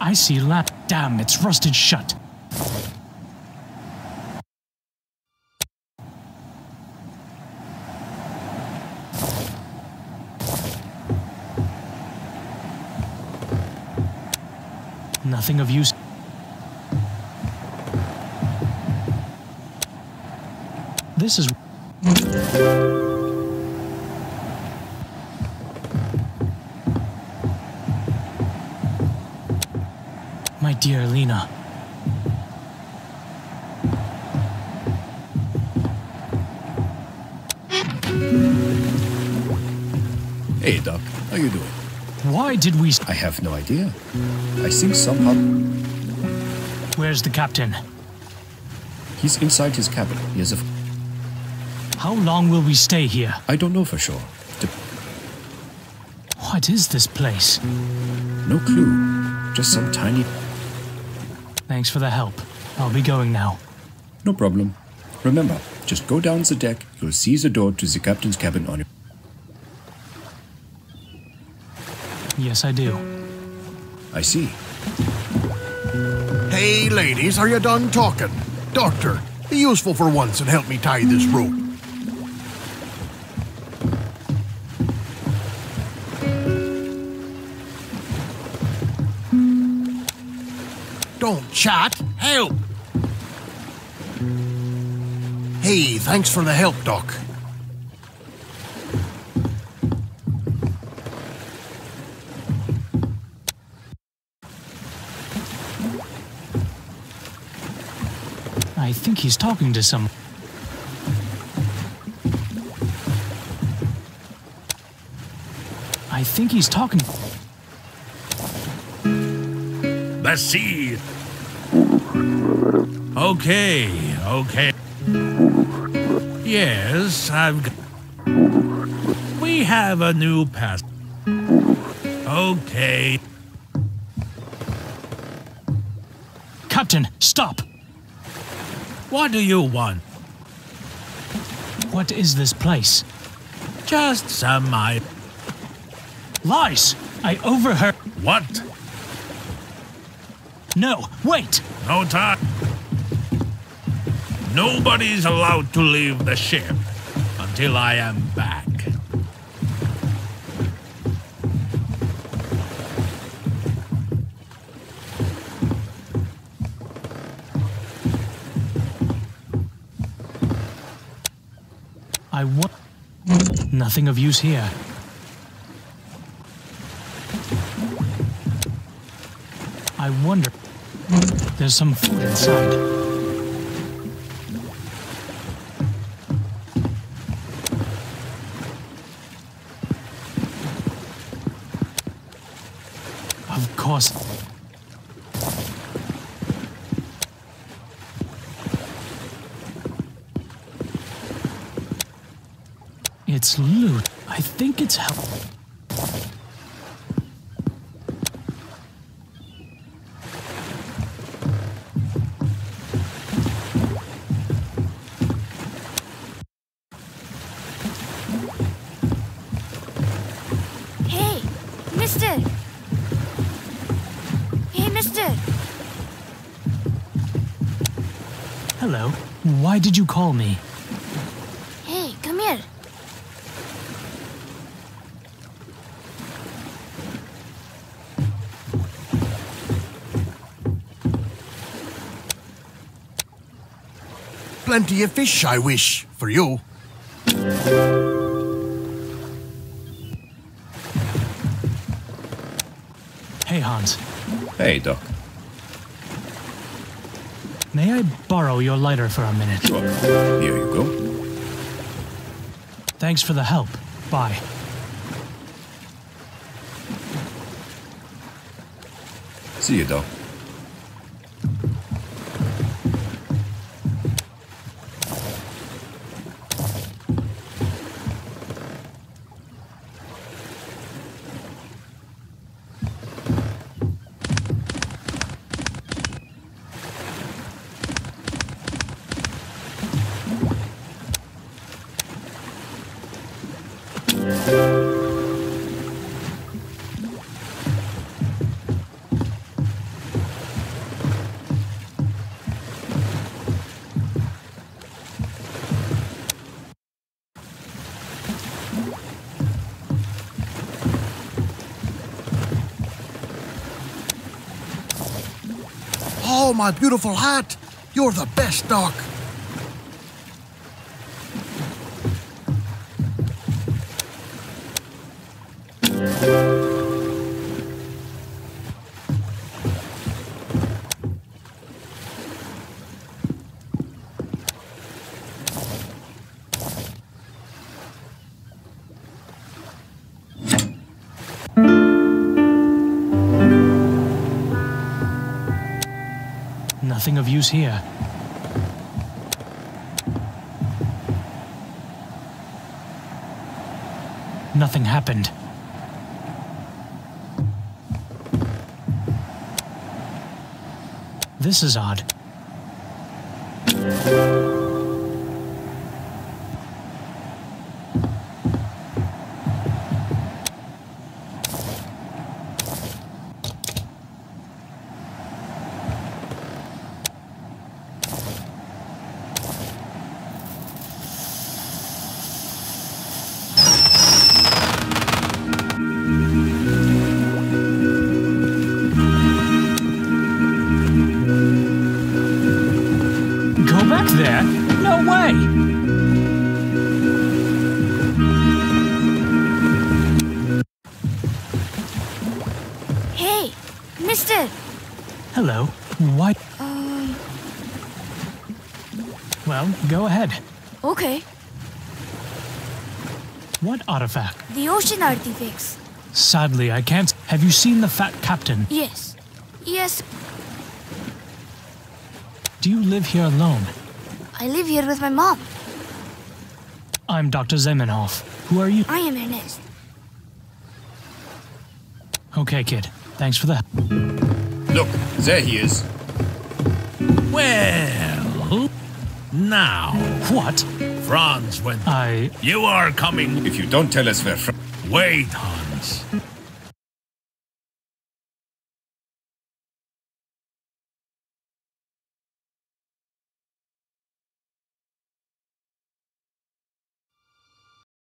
I see lap. Damn, it's rusted shut. Nothing of use. This is. My dear Lena. Hey, Doc. How you doing? Why did we. I have no idea. I think somehow Where's the captain? he's inside his cabin. He has a. How long will we stay here? I don't know for sure. What is this place? no clue. Just some tiny. Thanks for the help. I'll be going now. No problem. Remember, just go down the deck. You'll see the door to the captain's cabin on your. Yes, I do. I see. Hey, ladies, are you done talking? Doctor, be useful for once and help me tie this rope. Don't chat, help! Hey, thanks for the help, Doc. I think he's talking to some. I think he's talking. The sea. Okay, okay. Yes, I've. Got... We have a new pass. Okay. Captain, stop! What do you want? What is this place? Just some I. Lies! I overheard. What? No, wait! No time. Nobody's allowed to leave the ship until I am back. I want. Nothing of use here. I wonder. There's some food inside. Of course. It's loot. I think it's help. Mister! Hey, mister! Hello. Why did you call me? Hey, come here. Plenty of fish, I wish, for you. Hey, Hans. Hey, Doc. May I borrow your lighter for a minute? Sure. Here you go. Thanks for the help. Bye. See you, Doc. Oh, my beautiful hat. You're the best, Doc. Nothing of use here. Nothing happened. This is odd. Hello. Why? Um, Well, go ahead. okay. What artifact? The ocean artifacts. Sadly, I can't. Have you seen the fat captain? Yes. Yes, Do you live here alone? I live here with my mom. I'm Dr. Zamenhof. Who are you? I am Ernest. Okay, kid. Thanks for that. Look, there he is. Well, now, What? Franz, when I. you are coming, If you don't tell us where from. wait, Hans.